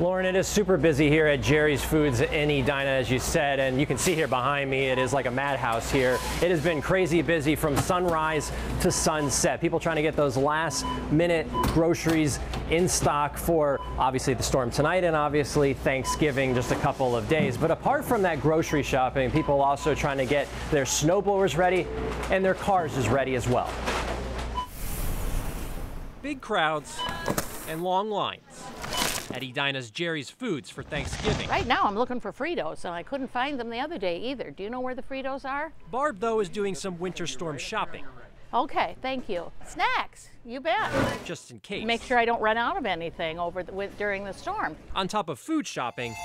Lauren, it is super busy here at Jerry's Foods in Edina, as you said, and you can see here behind me, it is like a madhouse here. It has been crazy busy from sunrise to sunset. People trying to get those last minute groceries in stock for obviously the storm tonight and obviously Thanksgiving just a couple of days. But apart from that grocery shopping, people also trying to get their snowblowers ready and their cars is ready as well. Big crowds and long lines at Edina's Jerry's Foods for Thanksgiving. Right now, I'm looking for Fritos, and I couldn't find them the other day either. Do you know where the Fritos are? Barb, though, is doing some winter storm shopping. Okay, thank you. Snacks, you bet. Just in case. Make sure I don't run out of anything over the, with, during the storm. On top of food shopping,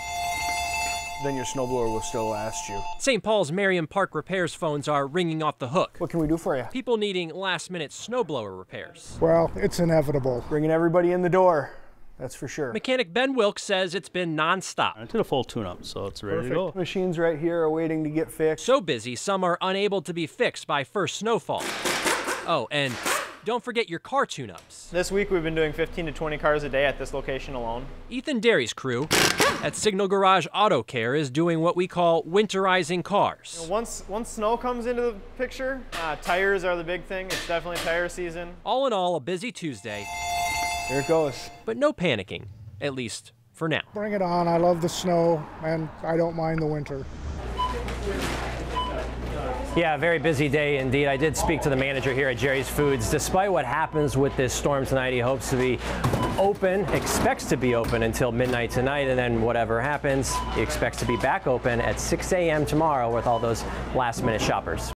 then your snowblower will still last you. St. Paul's Merriam Park repairs phones are ringing off the hook. What can we do for you? People needing last minute snowblower repairs. Well, it's inevitable. Bringing everybody in the door. That's for sure. Mechanic Ben Wilkes says it's been nonstop. I did a full tune-up, so it's ready Perfect. to go. Machines right here are waiting to get fixed. So busy, some are unable to be fixed by first snowfall. Oh, and don't forget your car tune-ups. This week we've been doing 15 to 20 cars a day at this location alone. Ethan Derry's crew at Signal Garage Auto Care is doing what we call winterizing cars. You know, once, once snow comes into the picture, uh, tires are the big thing. It's definitely tire season. All in all, a busy Tuesday. There it goes. But no panicking, at least for now. Bring it on. I love the snow, and I don't mind the winter. Yeah, very busy day indeed. I did speak to the manager here at Jerry's Foods. Despite what happens with this storm tonight, he hopes to be open, expects to be open until midnight tonight, and then whatever happens, he expects to be back open at 6 a.m. tomorrow with all those last minute shoppers.